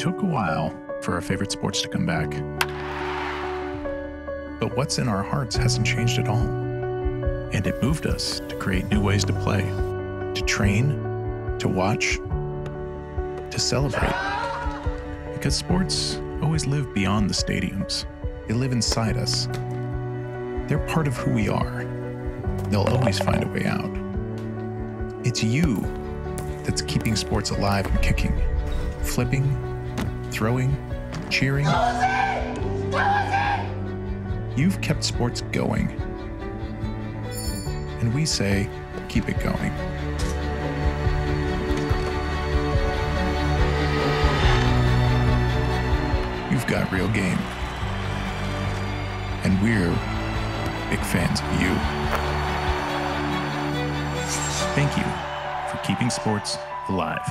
took a while for our favorite sports to come back. But what's in our hearts hasn't changed at all. And it moved us to create new ways to play, to train, to watch, to celebrate. Because sports always live beyond the stadiums, they live inside us. They're part of who we are. They'll always find a way out. It's you that's keeping sports alive and kicking, flipping, throwing, cheering. You've kept sports going. And we say, keep it going. You've got real game. And we're big fans of you. Thank you for keeping sports alive.